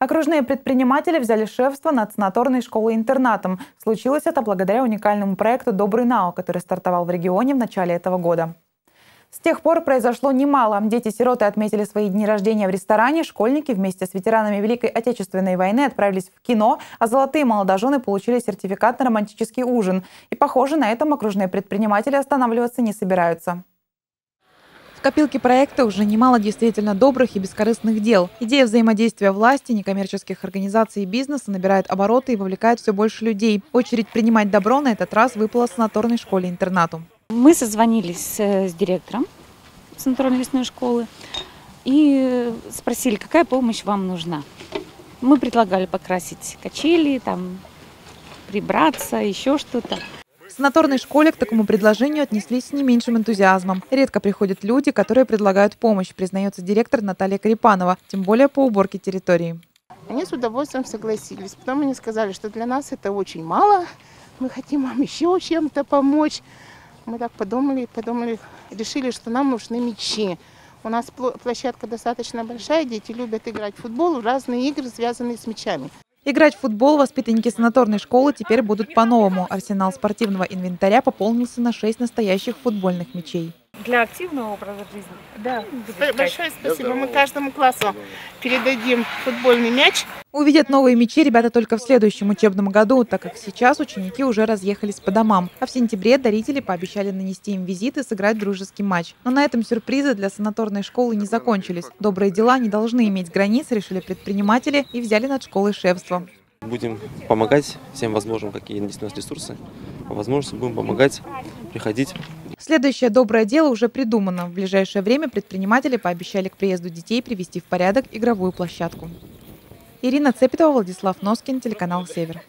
Окружные предприниматели взяли шефство над санаторной школой-интернатом. Случилось это благодаря уникальному проекту «Добрый НАО», который стартовал в регионе в начале этого года. С тех пор произошло немало. Дети-сироты отметили свои дни рождения в ресторане, школьники вместе с ветеранами Великой Отечественной войны отправились в кино, а золотые молодожены получили сертификат на романтический ужин. И, похоже, на этом окружные предприниматели останавливаться не собираются. В копилке проекта уже немало действительно добрых и бескорыстных дел. Идея взаимодействия власти, некоммерческих организаций и бизнеса набирает обороты и вовлекает все больше людей. Очередь принимать добро на этот раз выпала санаторной школе-интернату. Мы созвонились э, с директором санаторной лесной школы и спросили, какая помощь вам нужна. Мы предлагали покрасить качели, там, прибраться, еще что-то. Санаторной школе к такому предложению отнеслись с не меньшим энтузиазмом. Редко приходят люди, которые предлагают помощь, признается директор Наталья Карипанова, тем более по уборке территории. Они с удовольствием согласились. Потом они сказали, что для нас это очень мало, мы хотим вам еще чем-то помочь. Мы так подумали, подумали, решили, что нам нужны мячи. У нас площадка достаточно большая, дети любят играть в футбол, разные игры, связанные с мячами. Играть в футбол воспитанники санаторной школы теперь будут по-новому. Арсенал спортивного инвентаря пополнился на 6 настоящих футбольных мячей для активного образа жизни. Да. Большое спасибо. Мы каждому классу передадим футбольный мяч. Увидят новые мячи ребята только в следующем учебном году, так как сейчас ученики уже разъехались по домам. А в сентябре дарители пообещали нанести им визит и сыграть дружеский матч. Но на этом сюрпризы для санаторной школы не закончились. Добрые дела не должны иметь границ, решили предприниматели и взяли над школой шефство. Будем помогать всем возможным, какие есть у нас ресурсы. По возможности будем помогать, приходить. Следующее доброе дело уже придумано. В ближайшее время предприниматели пообещали к приезду детей привести в порядок игровую площадку. Ирина Цепетова, Владислав Носкин, телеканал «Север».